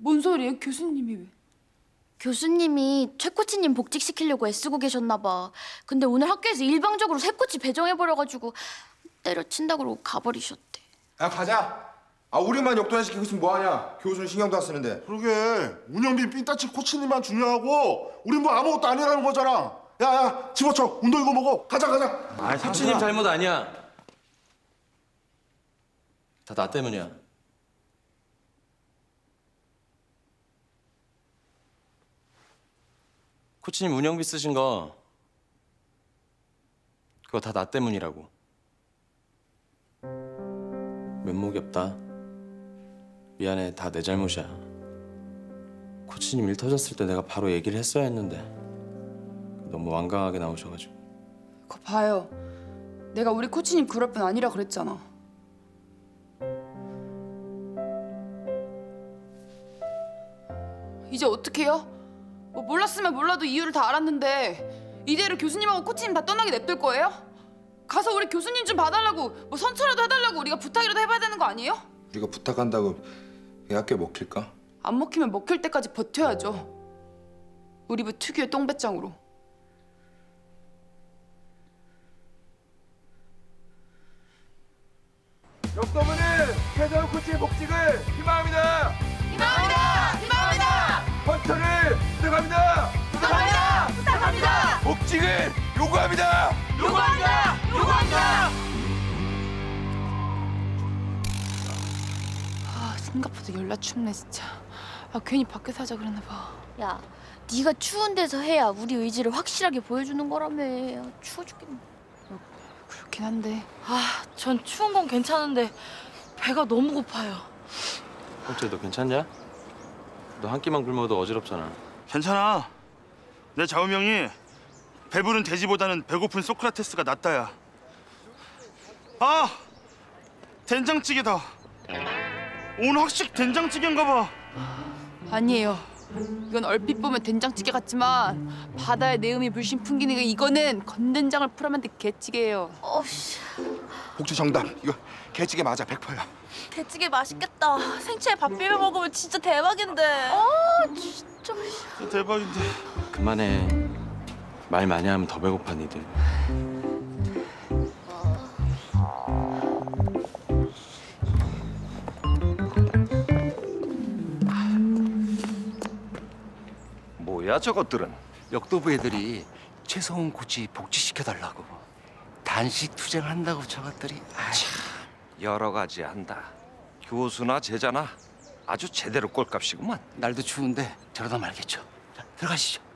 뭔 소리예요? 교수님이 왜? 교수님이 최 코치님 복직시키려고 애쓰고 계셨나 봐. 근데 오늘 학교에서 일방적으로 새 코치 배정해버려가지고 때려친다 그러고 가버리셨대. 야 가자. 아 우리만 역도나 시키고 있으면 뭐하냐? 교수는 신경도 안 쓰는데. 그러게 운영비 삥따치 코치님만 중요하고 우린 뭐 아무것도 아니라는 거잖아. 야야 집어쳐 운동 이거 먹어 가자 가자. 아, 코치님 잘못 아니야. 다 나 때문이야. 코치님 운영비 쓰신 거 그거 다 나 때문이라고. 면목이 없다. 미안해, 다 내 잘못이야. 코치님 일 터졌을 때 내가 바로 얘기를 했어야 했는데 너무 완강하게 나오셔가지고. 그거 봐요. 내가 우리 코치님 그럴 뿐 아니라 그랬잖아. 이제 어떡해요? 뭐 몰랐으면 몰라도 이유를 다 알았는데 이대로 교수님하고 코치님 다 떠나게 냅둘 거예요? 가서 우리 교수님 좀 봐달라고 뭐 선처라도 해달라고 우리가 부탁이라도 해봐야 되는 거 아니에요? 우리가 부탁한다고 이 학교에 먹힐까? 안 먹히면 먹힐 때까지 버텨야죠. 우리 부 특유의 똥배짱으로. 역도부는 최선 코치의 복직을. 희망합니다! 요구합니다. 요구합니다! 요구합니다! 아 생각보다 열나 춥네 진짜. 아 괜히 밖에서 하자 그랬나 봐. 야, 네가 추운 데서 해야 우리 의지를 확실하게 보여주는 거라며. 아, 추워 죽겠네. 그렇긴 한데 아, 전 추운 건 괜찮은데 배가 너무 고파요. 형제 너 괜찮냐? 너 한 끼만 굶어도 어지럽잖아. 괜찮아. 내 좌우명이 배부른 돼지보다는 배고픈 소크라테스가 낫다야. 아 된장찌개다. 오늘 학식 된장찌개인가 봐. 아니에요. 이건 얼핏 보면 된장찌개 같지만 바다의 내음이 물씬 풍기는 게 이거는 건된장을 풀어 만든 개찌개예요. 어씨, 복직 정답. 이거 개찌개 맞아 100%야. 대찌개 맛있겠다. 생채에 밥 비벼 먹으면 진짜 대박인데. 대박인데. 그만해. 말 많이 하면 더 배고파 니들. 뭐야 저것들은 역도부 애들이 최성훈 코치 복지시켜달라고 단식 투쟁한다고 저것들이 참 여러 가지 한다 교수나 제자나 아주 제대로 꼴값이구만 날도 추운데 저러다 말겠죠. 자, 들어가시죠.